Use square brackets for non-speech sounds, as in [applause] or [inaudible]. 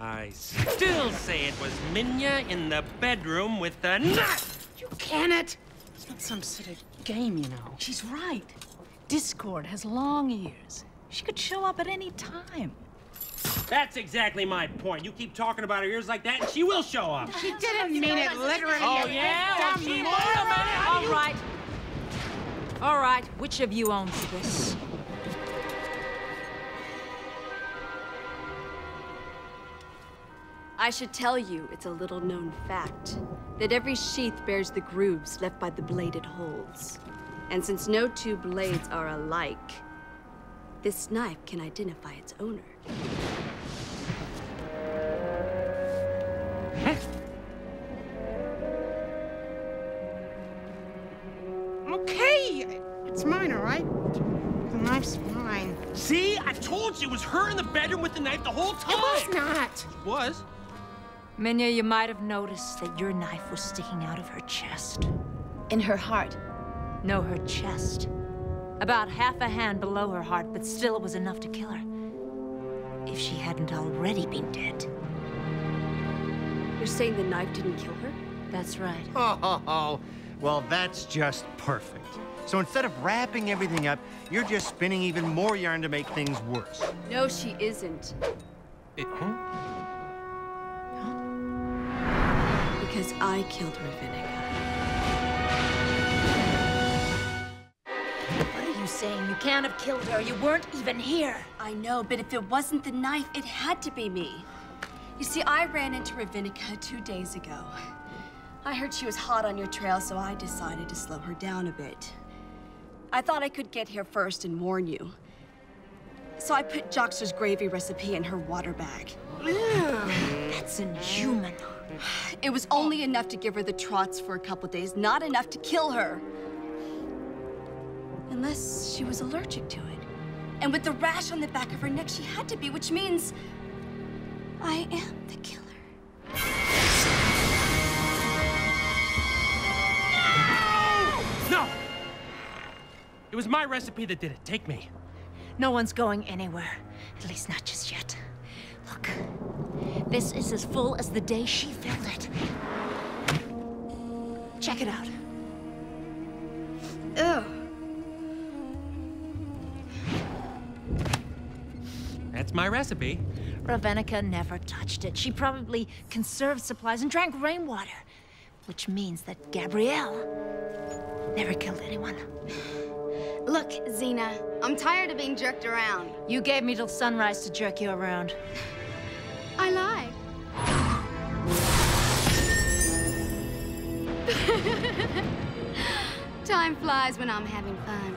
I still say it was Minya in the bedroom with the knife! You can it! It's not some sort of game, you know. She's right. Discord has long ears. She could show up at any time. That's exactly my point. You keep talking about her ears like that, and she will show up. She didn't mean it literally. Oh, yeah? Well, she mother. might have meant it. How do All right. All right, which of you owns this? I should tell you it's a little known fact that every sheath bears the grooves left by the bladed holes. And since no two blades are alike, this knife can identify its owner. Okay, it's mine, all right? The knife's mine. See? I told you it was her in the bedroom with the knife the whole time! It was not. It Was? Minya, you might have noticed that your knife was sticking out of her chest. In her heart. No, her chest. About half a hand below her heart, but still it was enough to kill her. If she hadn't already been dead. You're saying the knife didn't kill her? That's right. Oh, oh, oh, well, that's just perfect. So instead of wrapping everything up, you're just spinning even more yarn to make things worse. No, she isn't. It, huh? Because I killed Ravenica. What are you saying? You can't have killed her. You weren't even here. I know, but if it wasn't the knife, it had to be me. You see, I ran into Ravenica two days ago. I heard she was hot on your trail, so I decided to slow her down a bit. I thought I could get here first and warn you. So I put Joxer's gravy recipe in her water bag. That's inhuman. It was only enough to give her the trots for a couple days, not enough to kill her. Unless she was allergic to it. And with the rash on the back of her neck, she had to be, which means I am the killer. No! It was my recipe that did it. Take me. No one's going anywhere. At least not just yet. Look, this is as full as the day she filled it. Check it out. Ugh. That's my recipe. Ravenica never touched it. She probably conserved supplies and drank rainwater. Which means that Gabrielle never killed anyone. Look, Xena, I'm tired of being jerked around. You gave me till sunrise to jerk you around. I lied. [laughs] Time flies when I'm having fun.